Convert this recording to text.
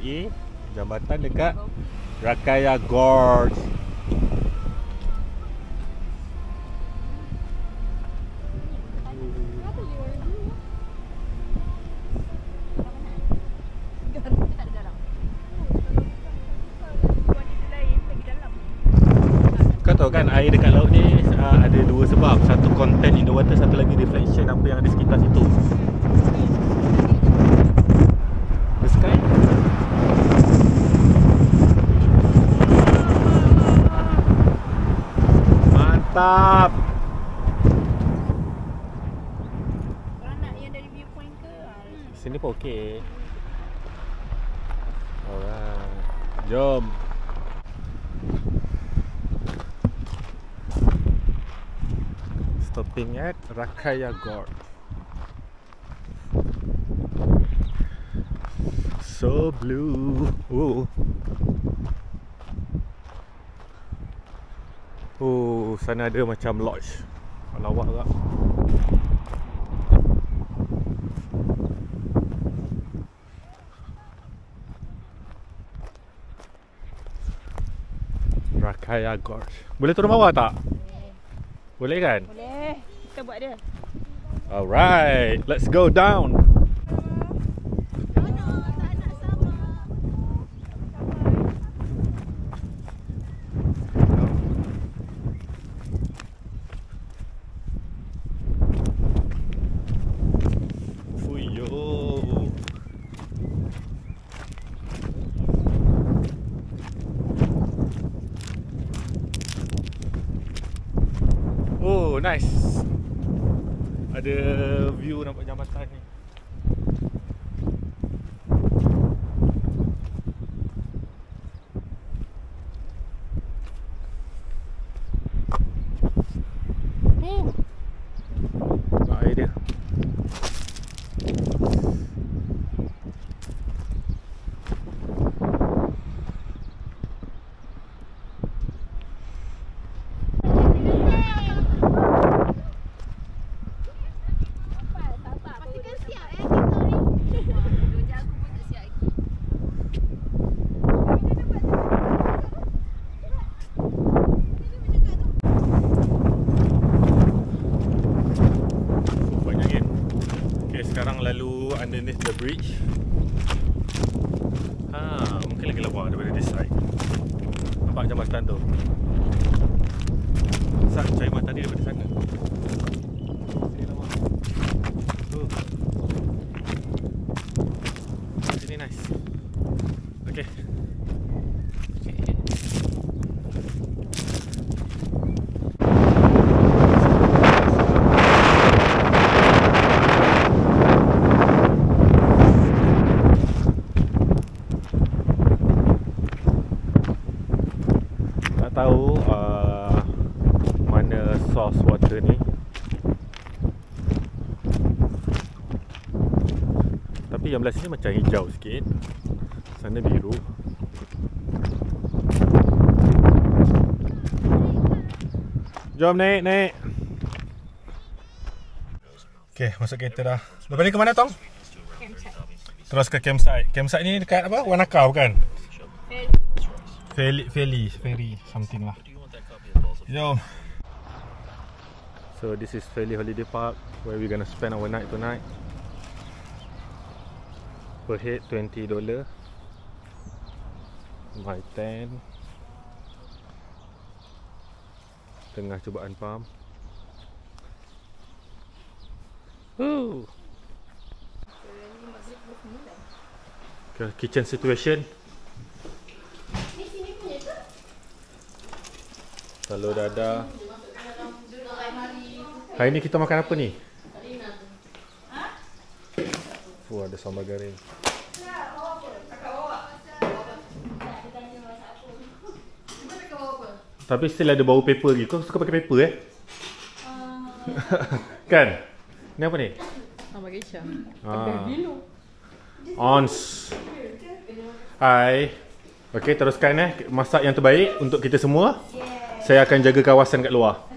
LOE Jambatan dekat Rakaya Gorge. Kau tahu kan air dekat laut ni uh, ada dua sebab. Satu content in the water Satu lagi reflection apa yang ada sekitar situ Sini pun okey. Alright. Jom. Stopping at Rakaya Gorge. So blue. Oh Oh, sana ada macam lodge. Lawa agak Rakaya Gorge Boleh turun bawah tak? Boleh kan? Boleh. Kita buat dia. Alright, let's go down. Nice. Ada view nampak jambatan ni. Hmm. Nampak air dia. Pastikan siap eh kita ni. Dua aku pun tak siap lagi. Banyak angin. Okay, sekarang lalu underneath the bridge. Ha, mungkin lagi lawa daripada this side. Nampak jambatan tu. Sat cari mata dia daripada sana. Sini lawa. Tu. Sini nice. Okay. Okay. Tak tahu uh, mana source water ni. Tapi yang belah sini macam hijau sikit. Sana biru. Jom naik, naik. Okay, masuk kereta dah. Lepas ni ke mana Tong? Terus ke campsite. Campsite ni dekat apa? Wanaka bukan? Ferry, ferry, ferry, something lah. Jom. So this is Ferry Holiday Park where we gonna spend our night tonight. Per head 20 dollar. My 10. Tengah cubaan pam. Ooh. Okay, kitchen situation. Telur dadah. Hari ni kita makan apa ni? Oh, ada sambal garing. Tapi still ada bau paper lagi. Kau suka pakai paper eh? kan? Ni apa ni? Nama Geisha. Ah. Ons. Hai. Okey, teruskan eh masak yang terbaik untuk kita semua. Saya akan jaga kawasan kat luar.